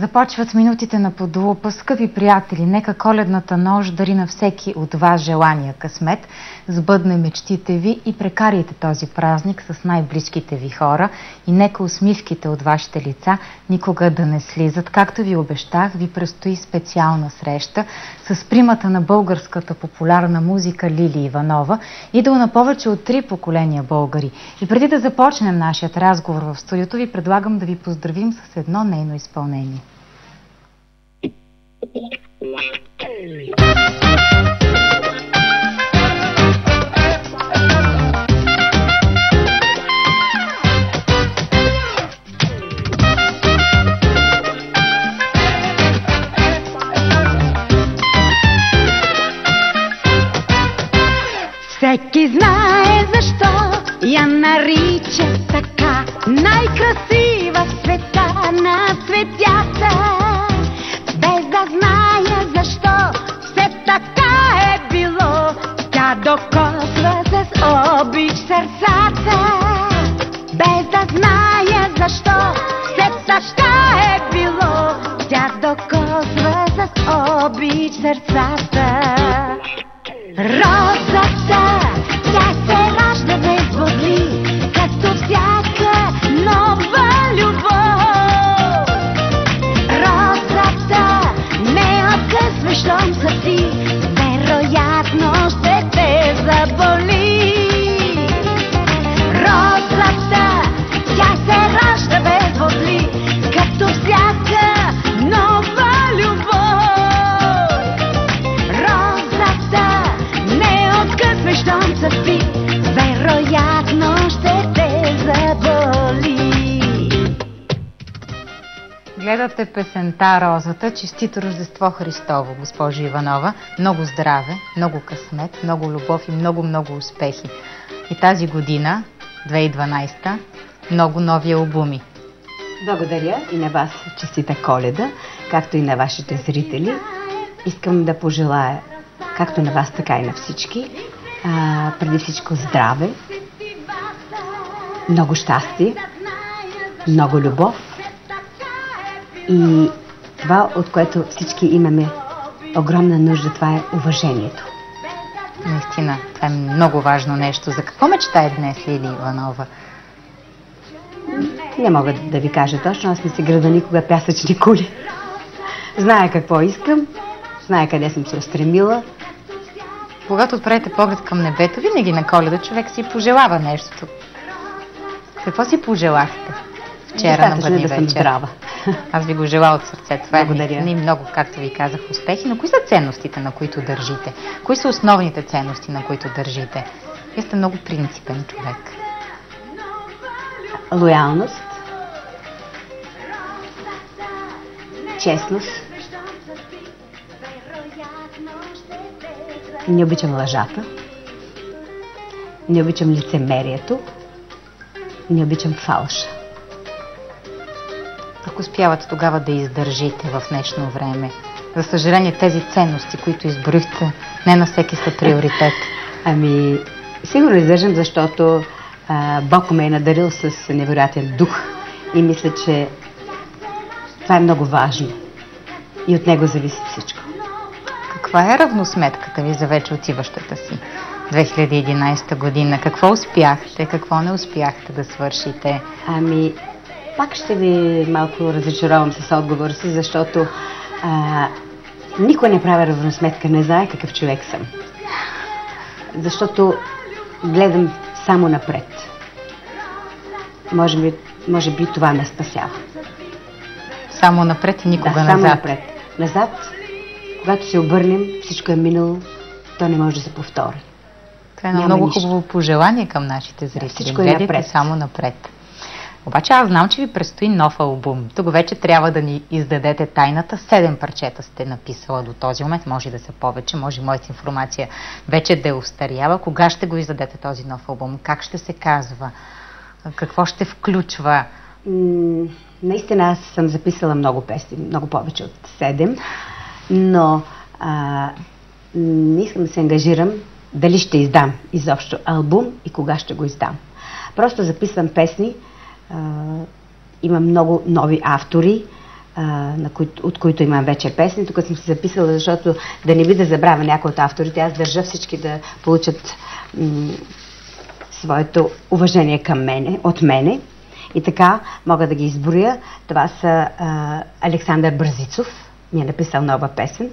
Започват минутите на подлупа. Скъпи приятели, нека коледната нощ дари на всеки от вас желания късмет, сбъдне мечтите ви и прекарайте този празник с най-близките ви хора и нека усмивките от вашите лица никога да не слизат. Както ви обещах, ви предстои специална среща с примата на българската популярна музика Лили Иванова, идол на повече от три поколения българи. И преди да започнем нашият разговор в студиото, ви предлагам да ви поздравим с едно нейно изпълнение. Всеки знае защо я нарича така обич Гледате песента Розата. Честито Рождество Христово, госпожо Иванова. Много здраве, много късмет, много любов и много-много успехи. И тази година, 2012, много нови албуми. Благодаря и на вас честита коледа, както и на вашите зрители. Искам да пожелая, както на вас, така и на всички, а, преди всичко здраве, много щастие, много любов и това, от което всички имаме огромна нужда, това е уважението. Наистина, това е много важно нещо. За какво мечтае днес Лили Иванова? Не мога да ви кажа точно, аз не си града никога пясъчни кули. Зная какво искам, зная къде съм се устремила. Когато отправите поглед към небето, винаги на коледа човек си пожелава нещо. Какво си пожелахте вчера на Достатъчно е бъдни да съм вечер? здрава. Аз ви го желая от сърце. Това Благодаря. е и много, както ви казах, успехи. Но кои са ценностите, на които държите? Кои са основните ценности, на които държите? Вие сте много принципен човек. Лоялност, честност, не обичам лъжата, не обичам лицемерието, не обичам фалша. Успявате тогава да издържите в днешно време? За съжаление, тези ценности, които изборихте, не на всеки са приоритет. Ами, сигурно издържам, защото а, Бог ме е надарил с невероятен дух и мисля, че това е много важно. И от него зависи всичко. Каква е равносметката ви за вече отиващата си 2011 година? Какво успяхте, какво не успяхте да свършите? Ами, пак ще ви малко разочаровам с отговора си, защото а, никой не прави равносметка, не знае какъв човек съм. Защото гледам само напред. Може би, може би това ме спасява. Само напред и никога да, само назад. напред. Назад, когато се обърнем, всичко е минало, то не може да се повтори. Това е едно много нищо. хубаво пожелание към нашите зрители. всичко е Гледайте напред. само напред. Обаче аз знам, че ви предстои нов албум. Тук вече трябва да ни издадете тайната. Седем парчета сте написала до този момент. Може да са повече, може моята информация вече да е устарява. Кога ще го издадете този нов албум? Как ще се казва? Какво ще включва? Наистина аз съм записала много песни, много повече от 7, но а, не искам да се ангажирам дали ще издам изобщо албум и кога ще го издам. Просто записвам песни, има много нови автори, на кои, от които имам вече песни. Тук съм се записала, защото да не би да забравя някой от авторите. Аз държа всички да получат своето уважение към мене, от мене. И така мога да ги изброя. Това са а, Александър Бързицов, ми е написал нова песен.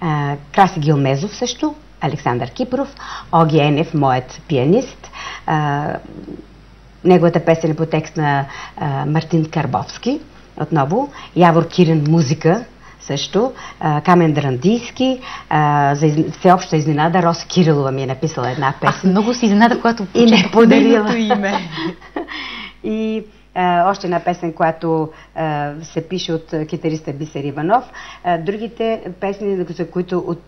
А, Краси Гилмезов също, Александър Кипров, Оги Енев, моят пианист. А, неговата песен е по текст на а, Мартин Карбовски, отново. Явор Кирен, музика, също. А, Камен Драндийски, а, за из... всеобща изненада, Роса Кирилова ми е написала една песен. Аз много си изненада, когато И не прочетох подарила. нейното име. И а, още една песен, която а, се пише от китариста Бисер Иванов. А, другите песни, за които, от,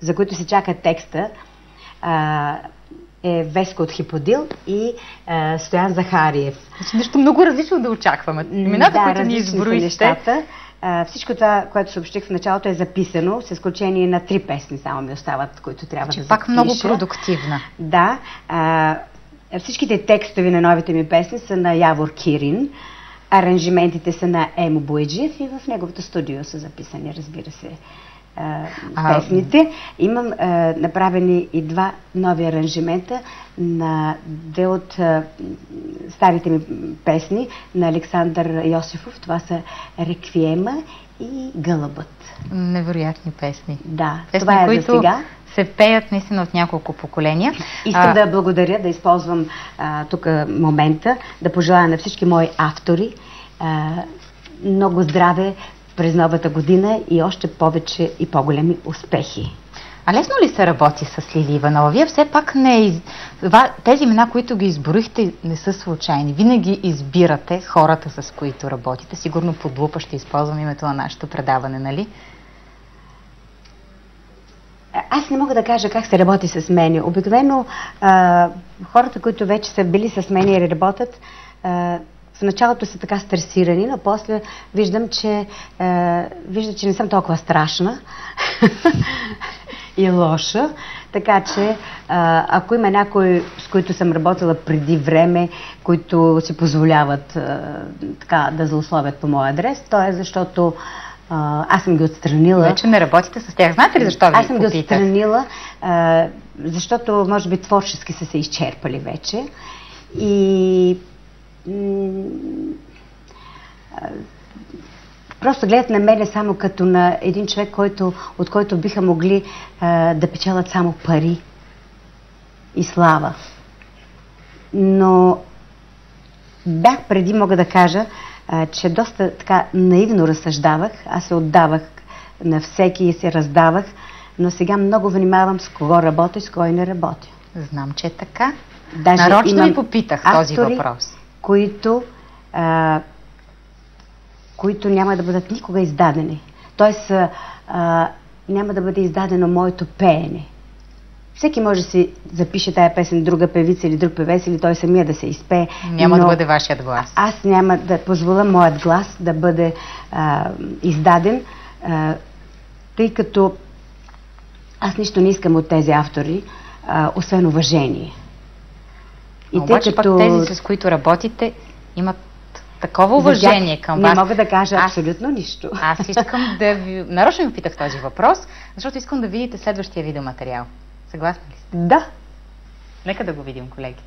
за които се чака текста, а, е Веска от Хиподил и а, Стоян Захариев. Значи нещо много различно да очакваме. Имената, да, които ни изброихте, нещата. А, всичко това, което съобщих в началото е записано, с изключение на три песни само ми остават, които трябва че да пак запиша. много продуктивна. Да. А, всичките текстови на новите ми песни са на Явор Кирин. Аранжиментите са на Емо Бояджиев и в неговото студио са записани, разбира се, а, песните. Имам а, направени и два нови аранжимента на две от а, старите ми песни на Александър Йосифов. Това са Реквиема и Гълъбът. Невероятни песни. Да, Песни, това е които за сега. се пеят наистина от няколко поколения. Искам А, да благодаря, да използвам а, тук момента, да пожелая на всички мои автори а, много здраве през новата година и още повече и по-големи успехи. А лесно ли се работи с Лили Иванова? Вие все пак не тези имена, които ги изборихте, не са случайни. Винаги избирате хората, с които работите. Сигурно под лупа ще използвам името на нашето предаване, нали? Аз не мога да кажа как се работи с мен. Обикновено хората, които вече са били с мен и работят, в началото са така стресирани, но после виждам, че, а, вижда, че не съм толкова страшна и лоша. Така че, а, ако има някой, с които съм работила преди време, които си позволяват а, така да злословят по моя адрес, то е защото а, аз съм ги отстранила. Вече не работите с тях. Знаете ли защо ви Аз съм ги попитах? отстранила, а, защото може би творчески са се изчерпали вече. И просто гледат на мене само като на един човек, който, от който биха могли а, да печелят само пари и слава. Но бях преди, мога да кажа, а, че доста така наивно разсъждавах. Аз се отдавах на всеки и се раздавах, но сега много внимавам с кого работя и с кой не работя. Знам, че е така. Даже Нарочно имам ви попитах този автори, въпрос. Които, а, които няма да бъдат никога издадени. Тоест, а, а, няма да бъде издадено моето пеене. Всеки може да си запише тая песен друга певица или друг певец, или той самия да се изпее. Няма но да бъде вашият глас. Аз няма да позволя моят глас да бъде а, издаден, а, тъй като аз нищо не искам от тези автори, а, освен уважение. И Обаче пък тези, с които работите, имат такова уважение към не вас. мога да кажа Аз- абсолютно нищо. Аз искам да ви... Нарочно ви питах този въпрос, защото искам да видите следващия видеоматериал. Съгласни ли сте? Да. Нека да го видим, колеги.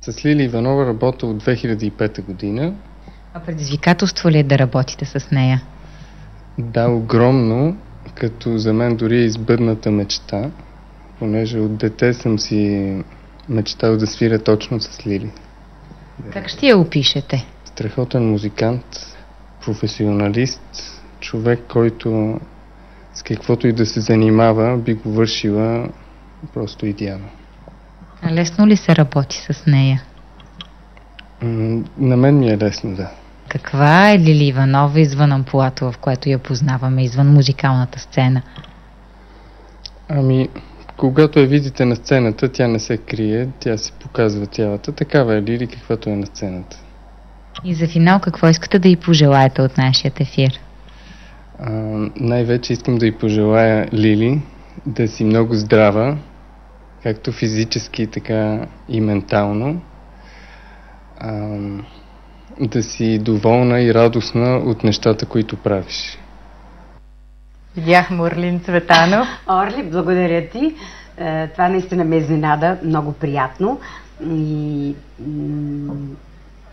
С Лили Иванова работя от 2005 година. А предизвикателство ли е да работите с нея? Да, огромно, като за мен дори е избъдната мечта, понеже от дете съм си мечтал да свиря точно с Лили. Как ще я опишете? Страхотен музикант, професионалист, човек, който с каквото и да се занимава, би го вършила просто идеално. А лесно ли се работи с нея? На мен ми е лесно, да. Каква е Лили Иванова извън ампулато, в което я познаваме, извън музикалната сцена? Ами, когато я видите на сцената, тя не се крие, тя се показва цялата. Такава е Лили, каквато е на сцената. И за финал, какво искате да й пожелаете от нашия ефир? А, най-вече искам да й пожелая Лили да си много здрава, както физически, така и ментално. А, да си доволна и радостна от нещата, които правиш. Видяхме Орлин Цветанов. Орли, благодаря ти. Е, Това наистина ме изненада, много приятно. И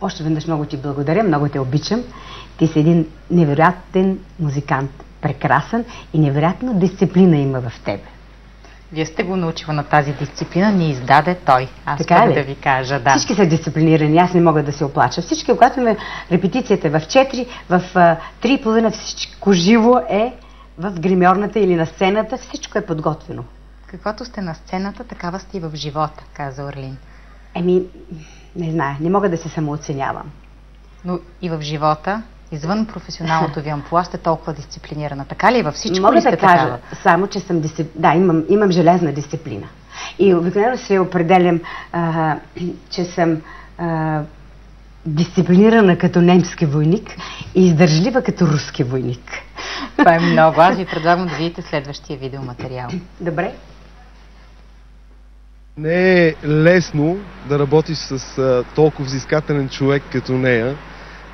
още веднъж много ти благодаря, много те обичам. Ти си един невероятен музикант, прекрасен и невероятна дисциплина има в тебе. Вие сте го научила на тази дисциплина, ни издаде той. Аз Така пък да ви кажа, да. Всички са дисциплинирани, аз не мога да се оплача. Всички, когато ме репетицията в 4, в а, 3,5 всичко живо е в гримьорната или на сцената, всичко е подготвено. Каквото сте на сцената, такава сте и в живота, каза Орлин. Еми, не знае, не мога да се самооценявам. Но и в живота, извън професионалното ви амплуа, сте толкова дисциплинирана. Така ли? е? Във всичко Мога ли сте да кажа, такава? само че съм дисцип... да, имам, имам железна дисциплина. И обикновено се определям, а, че съм а, дисциплинирана като немски войник и издържлива като руски войник. Това е много. Аз ви предлагам да видите следващия видеоматериал. Добре? Не е лесно да работиш с а, толкова взискателен човек като нея,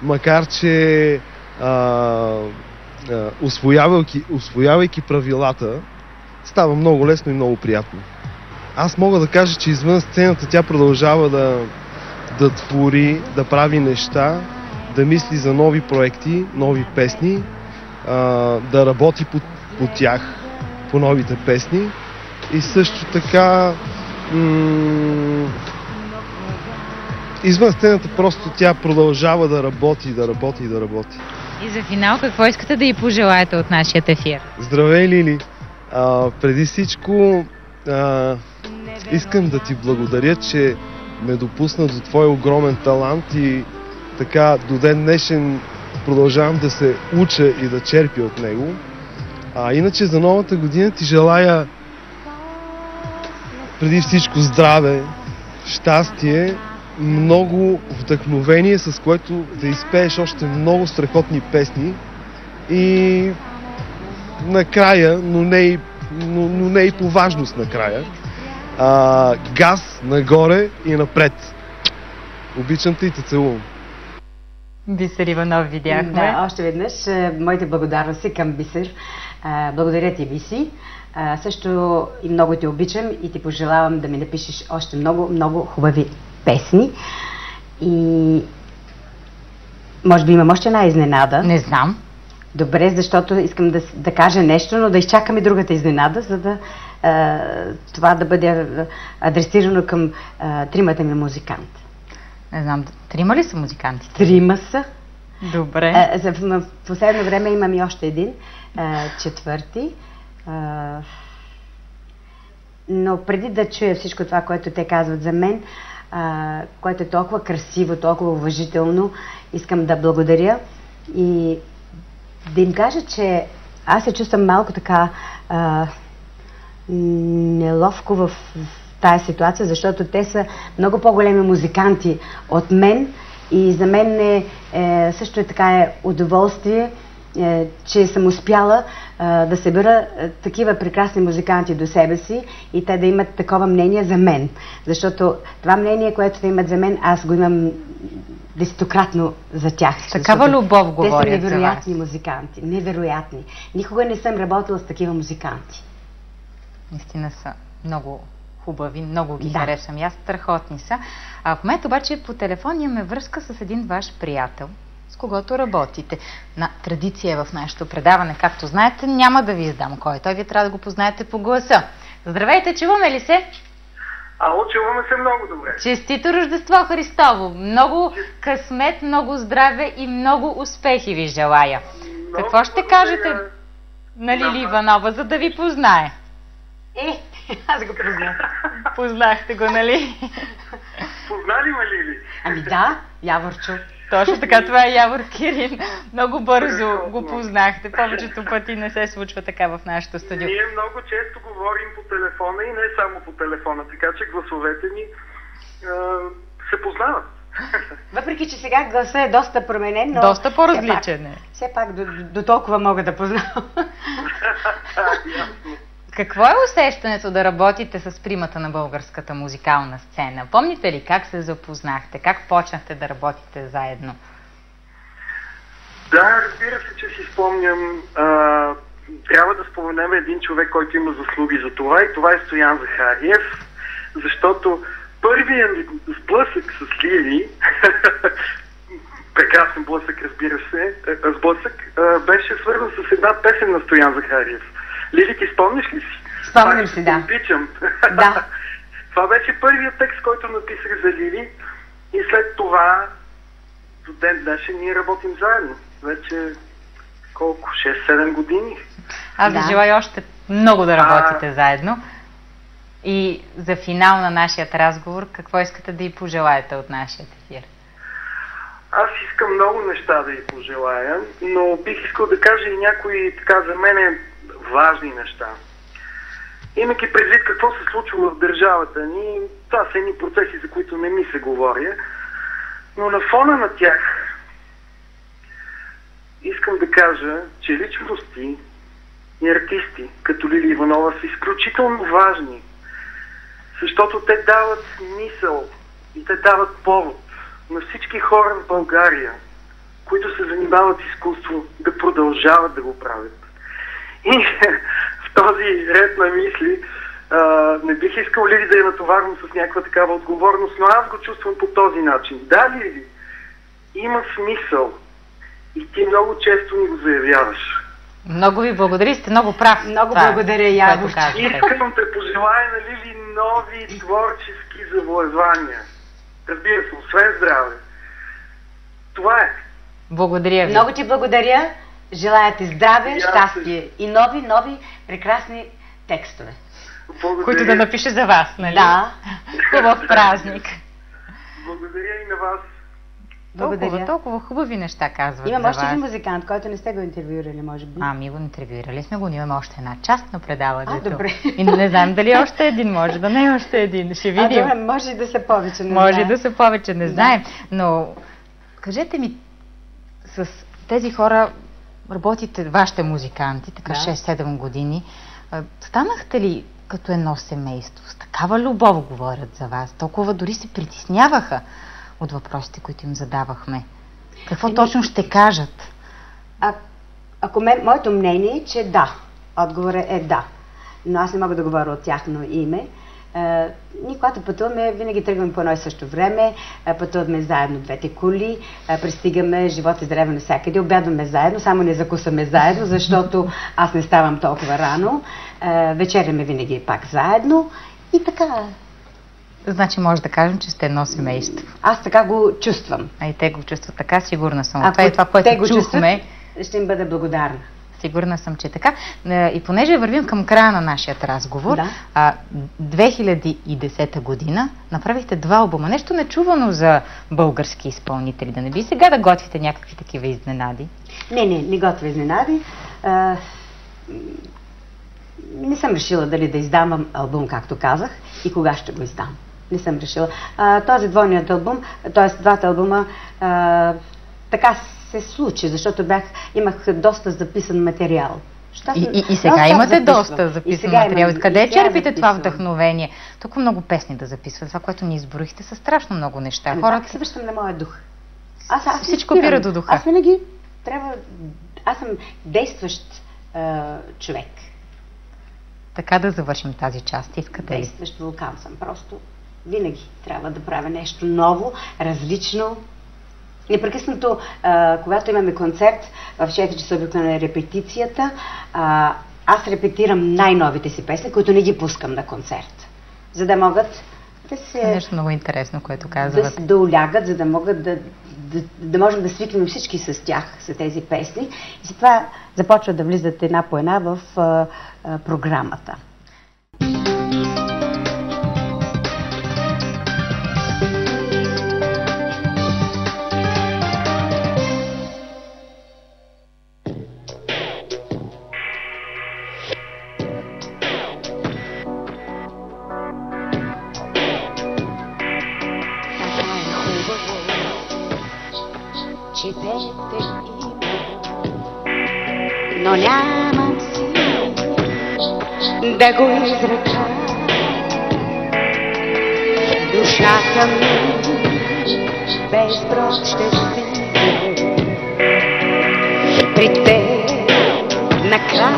макар че а, а, освоявайки, освоявайки правилата, става много лесно и много приятно. Аз мога да кажа, че извън сцената тя продължава да, да твори, да прави неща, да мисли за нови проекти, нови песни, а, да работи по, по тях, по новите песни и също така извън сцената просто тя продължава да работи, да работи и да работи. И за финал, какво искате да й пожелаете от нашия ефир? Здравей, Лили! А, преди всичко а, искам да ти благодаря, че ме допусна до твой огромен талант и така до ден днешен продължавам да се уча и да черпя от него. А иначе за новата година ти желая преди всичко здраве, щастие, много вдъхновение, с което да изпееш още много страхотни песни и накрая, но не и, но, но не и по важност накрая, а, газ нагоре и напред. Обичам те и те целувам. Бисер Иванов видяхме. Да, още веднъж е, моите благодарности към Бисер. А, Благодаря ти, Биси. А, Също и много те обичам и ти пожелавам да ми напишеш още много, много хубави песни. И може би имам още една изненада. Не знам. Добре, защото искам да, да кажа нещо, но да изчакаме другата изненада, за да а, това да бъде адресирано към а, тримата ми музикант. Не знам. Трима ли са музикантите? Трима са. Добре. А, за, в, последно време имам и още един, а, четвърти. А, но преди да чуя всичко това, което те казват за мен, а, което е толкова красиво, толкова уважително, искам да благодаря и да им кажа, че аз се чувствам малко така а, неловко в, в тази ситуация, защото те са много по-големи музиканти от мен и за мен е, е също е така е удоволствие, е, че съм успяла е, да събера е, такива прекрасни музиканти до себе си и те да имат такова мнение за мен. Защото това мнение, което те имат за мен, аз го имам десетократно за тях. Такава любов Те са невероятни музиканти. Невероятни. Никога не съм работила с такива музиканти. Наистина са много хубави, много ги Да. харесвам. Аз страхотни са. А в момента обаче по телефон имаме връзка с един ваш приятел, с когото работите. На традиция е в нашето предаване, както знаете, няма да ви издам кой е. Той вие трябва да го познаете по гласа. Здравейте, чуваме ли се? Ало, чуваме се много добре. Честито Рождество Христово! Много късмет, много здраве и много успехи ви желая. Много Какво ще благодаря. кажете на Лили Иванова, за да ви познае? Е, аз го познах. Познахте го, нали? Познали ме Лили? Ами да, Яворчо. Точно така, това е Явор Кирин. Много бързо Страхотно. го познахте. Повечето пъти не се случва така в нашото студио. Ние много често говорим по телефона и не само по телефона, така че гласовете ни а, се познават. Въпреки, че сега гласа е доста променен, но... Доста по-различен е. Все пак, все пак до, до толкова мога да познавам. Какво е усещането да работите с примата на българската музикална сцена? Помните ли как се запознахте? Как почнахте да работите заедно? Да, разбира се, че си спомням. А, трябва да споменем един човек, който има заслуги за това и това е Стоян Захариев, защото първият сблъсък с Лили, прекрасен блъсък, разбира се, сблъсък, беше свързан с една песен на Стоян Захариев. Лили, ти спомниш ли си? Спомням си, да. Обичам. Да. това беше първият текст, който написах за Лили и след това до ден днешен ние работим заедно. Вече колко? 6-7 години. Аз ви Да. желая още много да работите заедно. И за финал на нашия разговор, какво искате да й пожелаете от нашия ефир? Аз искам много неща да й пожелая, но бих искал да кажа и някои така за мен важни неща. Имайки предвид какво се случва в държавата ни, това са едни процеси, за които не ми се говоря, но на фона на тях искам да кажа, че личности и артисти, като Лили Иванова, са изключително важни, защото те дават смисъл и те дават повод на всички хора в България, които се занимават с изкуство, да продължават да го правят. И в този ред на мисли а, не бих искал Лили да я натоварвам с някаква такава отговорност, но аз го чувствам по този начин. Да, Лили, има смисъл и ти много често ми го заявяваш. Много ви благодаря, сте много прав. Много Това е, благодаря, казвате. Искам да пожелая на Лили нови творчески завоевания. Разбира се, освен здраве. Това е. Благодаря ви. Много ти благодаря. Желая ти здраве, И щастие и нови, нови прекрасни текстове. Благодаря. които да напише за вас, нали? Да. Хубав празник. Благодаря и на вас. Благодаря. Толкова, толкова хубави неща казват Имам за още един музикант, който не сте го интервюирали, може би. Ами го интервюирали сме го, имаме още една част на предаването. А, добре. И не знаем дали още един, може да не е още един. Ще а, видим. добре, може и да са повече. Не Може знам. да са повече, не Да. знаем. Но кажете ми, с тези хора работите, вашите музиканти, така Да. 6-7 години, станахте ли като едно семейство? С такава любов говорят за вас. Толкова дори се притесняваха от въпросите, които им задавахме. Какво Еми- точно ще кажат? А, ако ме, моето мнение е, че да. Отговорът е да. Но аз не мога да говоря от тяхно име. Е, ние, когато пътуваме, винаги тръгваме по едно и също време, е, пътуваме заедно двете коли, е, пристигаме живот и здраве навсякъде, обядваме заедно, само не закусаме заедно, защото аз не ставам толкова рано. Вечеряме винаги пак заедно. И така, Значи може да кажем, че сте едно семейство. аз така го чувствам. А и те го чувстват така, сигурна съм. Ако това е това, което те го чухме. чувстват, ще им бъда благодарна. Сигурна съм, че е така. Е, И понеже вървим към края на нашия разговор, Да. а, 2010 година направихте два албума. Нещо нечувано за български изпълнители. Да не би сега да готвите някакви такива изненади? Не, не, не готвя изненади. А, не съм решила дали да издавам албум, както казах, и кога ще го издам. Не съм решила. А, този двойният албум, т.е. двата албума, а, така се случи, защото бях, имах доста записан материал. Що аз И, и, и сега имате записвам. доста записан материал. имам- Къде черпите това вдъхновение? Толкова много песни да записвате. Това, което ни изброихте, са страшно много неща. Ами Хората се връщам на моя дух. Аз, аз Всичко спирам. опира до духа. Аз винаги трябва... Аз съм действащ а, човек. така да завършим тази част. Искате ли? действащ вулкан съм. Просто винаги трябва да правя нещо ново, различно. Непрекъснато, а, когато имаме концерт, в 4 часа обикновено е репетицията, а, аз репетирам най-новите си песни, които не ги пускам на концерт. За да могат да се... Нещо много интересно, което да, казвате. се- да улягат, за да могат да, да, да можем да свикнем всички с тях, с тези песни. И затова започват да влизат една по една в а, а, програмата. Да го изрека. Душата ми без брод ще стига трите на края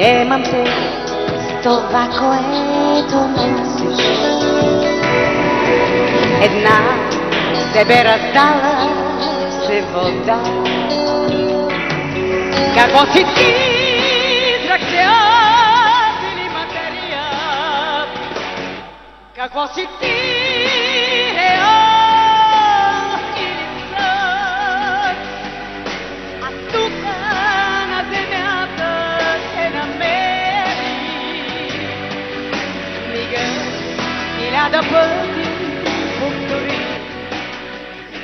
Приемам те с това, което носиш. Една тебе раздала се вода. Какво си ти, зрак свят или материя? Какво си ти,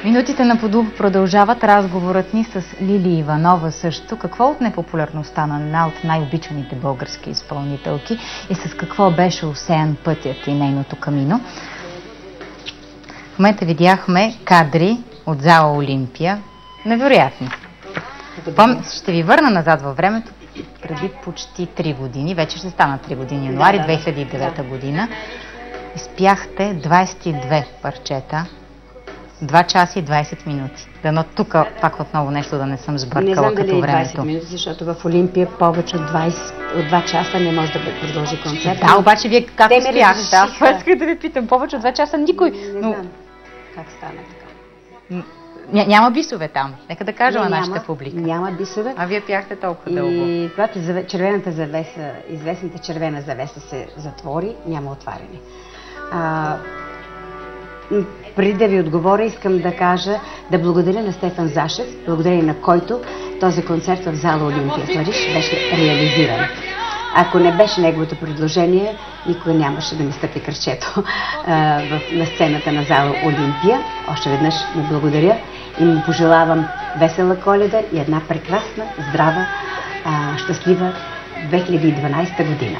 Минутите на Подуб продължават разговорът ни с Лили Иванова също. Какво от непопулярността на една от най-обичаните български изпълнителки и с какво беше усеян пътят и нейното камино? В момента видяхме кадри от зала Олимпия. Невероятни. Пом... Ще ви върна назад във времето преди почти 3 години, вече ще стана 3 години, януари Да, да, да. 2009 година. Изпяхте 22 парчета 2 часа и 20 минути. Дано тук пак отново нещо да не съм Не сбъркала знам дали като е 20 времето. минути, защото в Олимпия повече от 20, от 2 часа не може да продължи концерт. Да, обаче вие как Те успяхте? Да, това исках да ви питам. Повече от 2 часа никой. Не Но знам как стана така. ня, няма бисове там. Нека да кажем на Не, нашата публика. Няма бисове. А вие пяхте толкова дълго. И когато червената завеса, известната червена завеса се затвори, няма отваряне. А, преди да ви отговоря, искам да кажа, да благодаря на Стефан Зашев, благодарение на който този концерт в зала Олимпия Париж беше реализиран. Ако не беше неговото предложение, никой нямаше да ми стъпи кръчето а, в, на сцената на зала Олимпия. Още веднъж му благодаря и му пожелавам весела коледа и една прекрасна, здрава, а, щастлива 2012 година.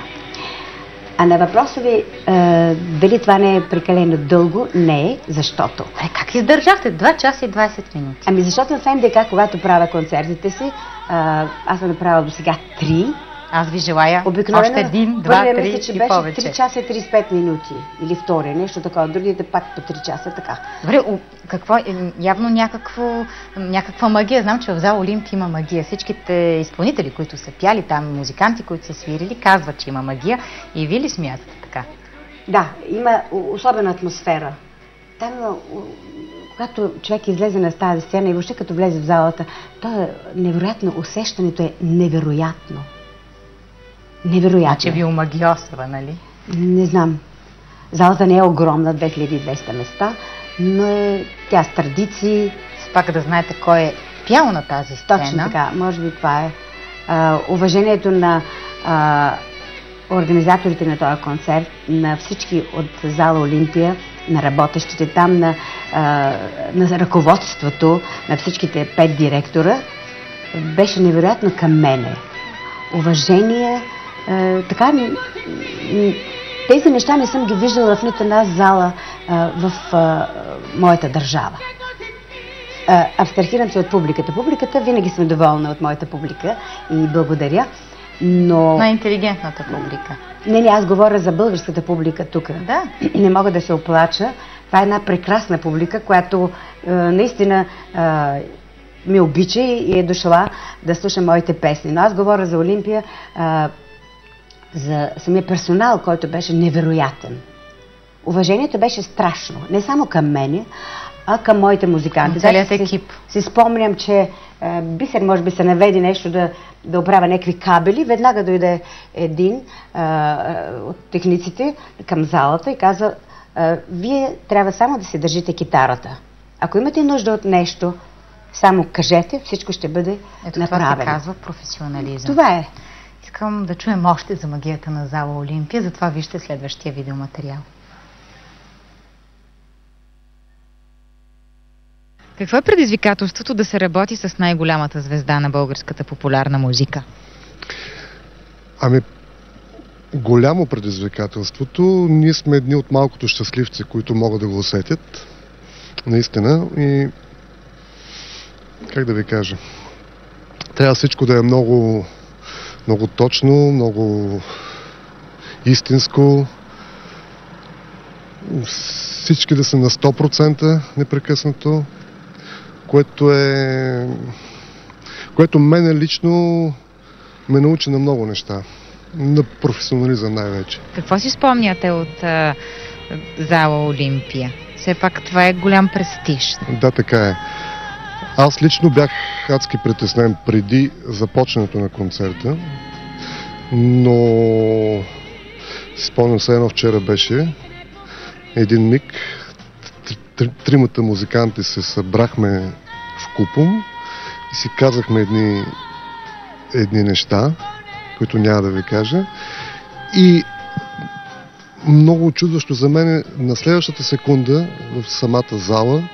А на въпроса ви, а, дали това не е прекалено дълго, не е, защото. Е, как издържахте? 2 часа и 20 минути. Ами защото в МДК, когато правя концертите си, а, аз съм направила до сега три. Аз ви желая Обикновено още един, два, три мисля, че и беше повече. 3 часа и 35 минути. Или втория, нещо такова. Другите пак по 3 часа, така. Добре, какво, е, явно някакво, някаква магия. Знам, че в зала Олимпия има магия. Всичките изпълнители, които са пяли там, музиканти, които са свирили, казват, че има магия. И вие ли смятате така? Да, има особена атмосфера. Там, когато човек излезе на тази сцена и въобще като влезе в залата, то е невероятно, усещането е невероятно. Невероятно. Че ви омагиосва, нали? Не знам. Залата не е огромна, 2200 места, но е тя с традиции. Пак да знаете кой е пял на тази сцена. Точно така, може би това е. А, уважението на а, организаторите на този концерт, на всички от зала Олимпия, на работещите там, на, а, на ръководството, на всичките пет директора, беше невероятно към мене. Уважение, така м- м- тези неща не съм ги виждала в нито една зала а, в а, моята държава. Абстрахирам се от публиката. Публиката винаги съм доволна от моята публика и благодаря. Но... На интелигентната публика. Не, не, аз говоря за българската публика тук. Да. Не мога да се оплача. Това е една прекрасна публика, която е, наистина е, ми обича и е дошла да слуша моите песни. Но аз говоря за Олимпия, е, за самия персонал, който беше невероятен. Уважението беше страшно. Не само към мене, а към моите музиканти. Целият си- екип. Си спомням, че е, Бисер може би се наведи нещо да, да оправя някакви кабели. Веднага дойде един е, е, от техниците към залата и каза, е, вие трябва само да си държите китарата. Ако имате нужда от нещо, само кажете, всичко ще бъде Ето направено. това се казва професионализъм. Това е. Искам да чуем още за магията на зала Олимпия, затова вижте следващия видеоматериал. Какво е предизвикателството да се работи с най-голямата звезда на българската популярна музика? Ами, голямо предизвикателството. Ние сме едни от малкото щастливци, които могат да го усетят. Наистина. И как да ви кажа, трябва всичко да е много, много точно, много истинско. Всички да са на 100% непрекъснато, което е... което мене лично ме научи на много неща. На професионализъм най-вече. Какво си спомняте от а, зала Олимпия? Все пак това е голям престиж. Да, така е. Аз лично бях адски притеснен преди започването на концерта, но спомням се едно вчера беше един миг, тр- тр- тримата музиканти се събрахме в купом и си казахме едни, едни неща, които няма да ви кажа. И много чудващо за мен е, на следващата секунда в самата зала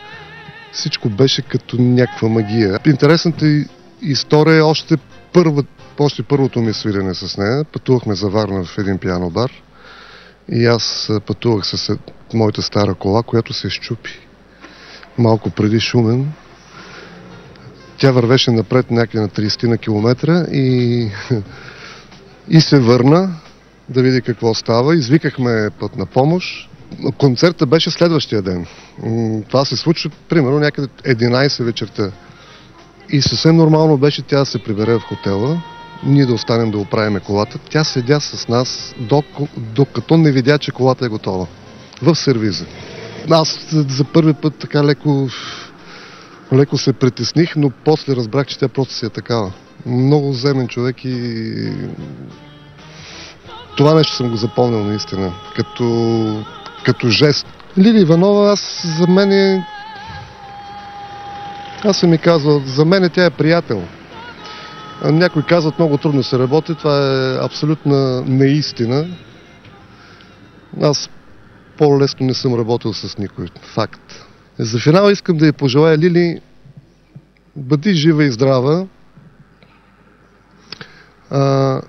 всичко беше като някаква магия. Интересната история е още, първа, още първото ми свирене с нея. Пътувахме за Варна в един пиано бар и аз пътувах с е- моята стара кола, която се щупи малко преди Шумен. Тя вървеше напред някъде на 30 на километра и, и се върна да види какво става. Извикахме път на помощ. Концерта беше следващия ден. Това се случва примерно някъде 11 вечерта. И съвсем нормално беше тя да се прибере в хотела, ние да останем да оправиме колата. Тя седя с нас, докато не видя, че колата е готова. В сервиза. Аз за първи път така леко, леко се притесних, но после разбрах, че тя просто си е такава. Много земен човек и това нещо съм го запомнил наистина. Като, като жест. Лили Иванова, аз за мен е... Аз съм ми казвал, за мен тя е приятел. Някои казват, много трудно се работи. Това е абсолютна неистина. Аз по-лесно не съм работил с никой. Факт. За финал искам да я пожелая, Лили, бъди жива и здрава. А,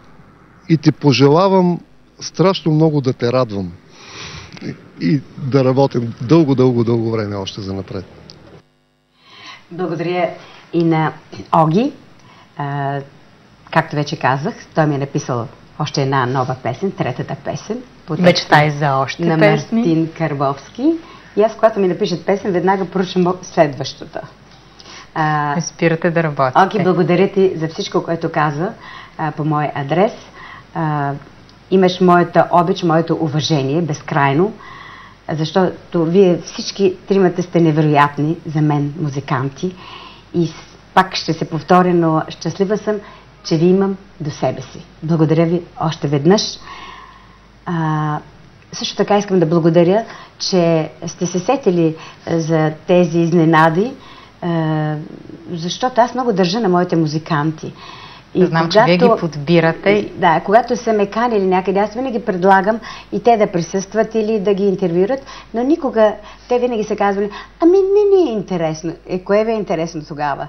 и ти пожелавам страшно много да те радвам. И, да работим дълго, дълго, дълго време още за напред. Благодаря и на Оги. А, както вече казах, той ми е написал още една нова песен, третата песен. Мечтай за още на песни. Мартин Карбовски. И аз, когато ми напишат песен, веднага поръчам следващата. А, Не спирате да работите. Оги, благодаря ти за всичко, което каза а, по мой адрес. А, имаш моята обич, моето уважение, безкрайно, защото вие всички тримата сте невероятни за мен, музиканти. И пак ще се повторя, но щастлива съм, че ви имам до себе си. Благодаря ви още веднъж. А, също така искам да благодаря, че сте се сетили за тези изненади, защото аз много държа на моите музиканти. Знам, че вие ги подбирате. Да, когато са ме канили някъде, аз винаги предлагам и те да присъстват или да ги интервюрат, но никога, те винаги са казвали, ами не ни е интересно. Е, кое ви е интересно тогава?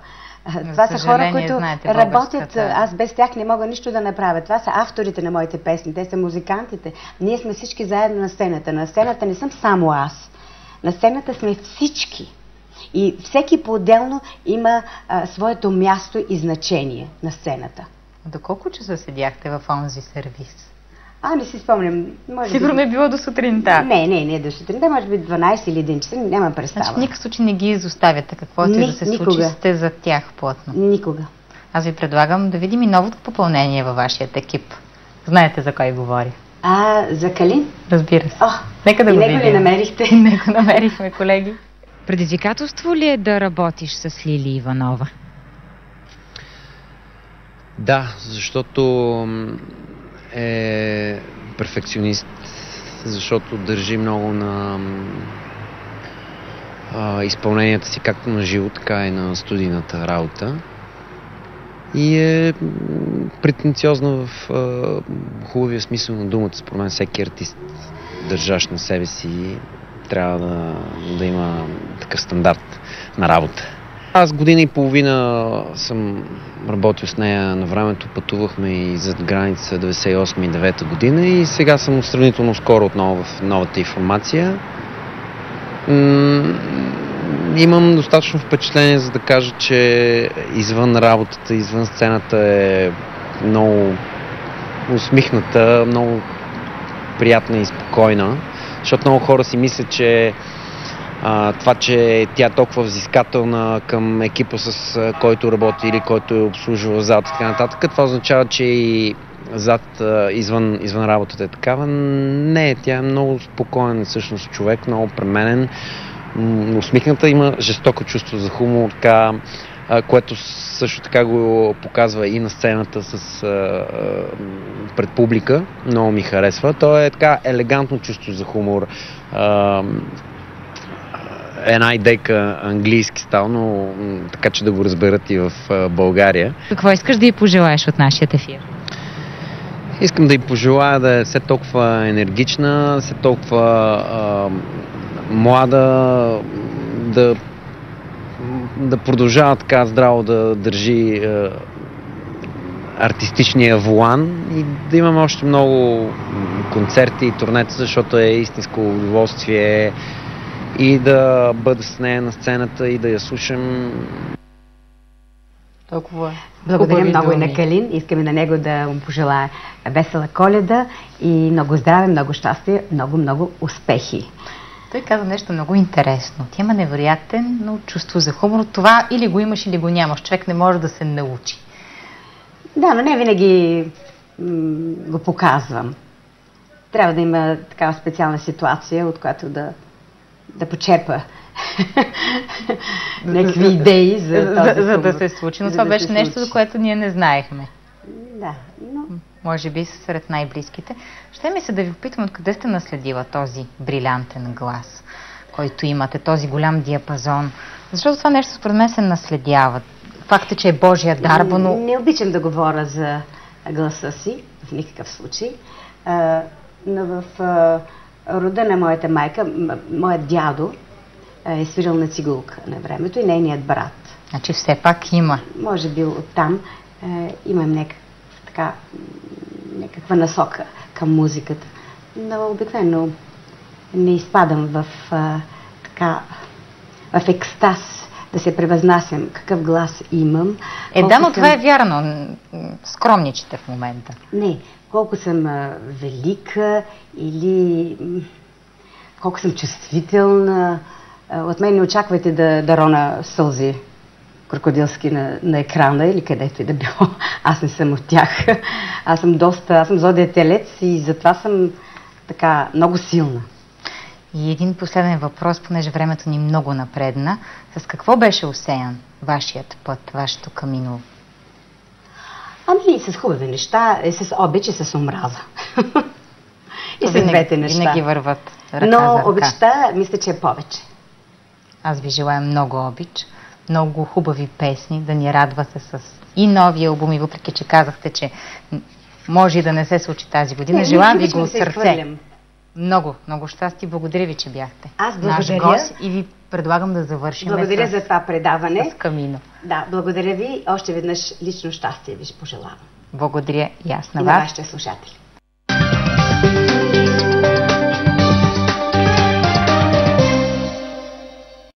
Това са хора, които знаете, работят, аз без тях не мога нищо да направя. Това са авторите на моите песни, те са музикантите. Ние сме всички заедно на сцената. На сцената не съм само аз. На сцената сме всички. И всеки по-отделно има а, своето място и значение на сцената. До колко часа седяхте в онзи сервис? А, не си спомням. Може Сигурно би... е било до сутринта. Не, не, не до сутринта, може би 12 или 1 часа, нямам представа. Значи в никакъв случай не ги изоставяте. Каквото и да се никога. случи, сте за тях плътно. Никога. Аз ви предлагам да видим и новото попълнение във вашият екип. Знаете за кой говори. А, за Калин? Разбира се. О, Нека да и го него ли видим. намерихте? Него намерихме, колеги. Предизвикателство ли е да работиш с Лили Иванова? Да, защото е перфекционист, защото държи много на а, изпълненията си, както на живо, така и на студийната работа. И е м, претенциозна в а, хубавия смисъл на думата. Според мен всеки артист, държащ на себе си, трябва да, да има такъв стандарт на работа. Аз година и половина съм работил с нея на времето, пътувахме и зад граница 98 и 9 година и сега съм сравнително скоро отново в новата информация. М, имам достатъчно впечатление, за да кажа, че извън работата, извън сцената е много усмихната, много приятна и спокойна. Защото много хора си мислят, че а, това, че тя е толкова взискателна към екипа, с който работи или който е обслужва зад и така нататък, това означава, че и зад, извън, извън работата е такава. Не, тя е много спокоен всъщност човек, много пременен, усмихната, има жестоко чувство за хумор, така, което също така го показва и на сцената с, а, пред публика. Много ми харесва. То е така елегантно чувство за хумор. А, една идейка английски стал, но така че да го разберат и в България. Какво искаш да й пожелаеш от нашия ефир? Искам да й пожелая да е все толкова енергична, все толкова а, млада, да, да продължава така здраво да държи а, артистичния волан и да имаме още много концерти и турнета, защото е истинско удоволствие и да бъда с нея на сцената и да я слушам. Толкова Благодаря хубави много и думи. на Калин. Искаме на него да му пожелая весела коледа и много здраве, много щастие, много, много успехи. Той каза нещо много интересно. Ти има невероятен но чувство за хумор. Това или го имаш, или го нямаш. Човек не може да се научи. Да, но не винаги го показвам. Трябва да има такава специална ситуация, от която да, да почерпа някакви идеи за, този за да се случи. Но За това да беше нещо, за което ние не знаехме. Да, но Може би сред най-близките. Ще ми се да ви попитам откъде сте наследила този брилянтен глас, който имате, този голям диапазон. Защото това нещо според мен се наследява. Факт е, че е Божия дарба, но Не обичам да говоря за гласа си, в никакъв случай. А, но в а, рода на моята майка, моят дядо а, е свирил на цигулка на времето и нейният брат. значи все пак има. Може би оттам а, имам някак, така, някаква насока към музиката. Но обикновено не изпадам в а, така в екстаз да се превъзнасям какъв глас имам. Е, да, но това е вярно. Скромничите в момента. Не, колко съм а, велика или колко съм чувствителна. А, от мен не очаквайте да, да рона сълзи крокодилски на, на екрана или където и да било. Аз не съм от тях. Аз съм доста, аз съм зодия телец и затова съм така много силна. И един последен въпрос, понеже времето ни много напредна. С какво беше усеян вашият път, вашето камино? Ами с хубави неща, и с обич и с омраза. и с двете неща. Винаги върват ръка Но за ръка. обичта мисля, че е повече. Аз ви желая много обич, много хубави песни, да ни радвате с и нови албуми, въпреки че казахте, че може и да не се случи тази година. Не, Желая ви го от сърце. Много, много щастие. Благодаря ви, че бяхте. Аз Наш благодаря. гост и ви предлагам да завършим Благодаря с, за това предаване. с камино. Да, благодаря ви. Още веднъж лично щастие ви пожелавам. Благодаря и аз на И на вас. вашите слушатели.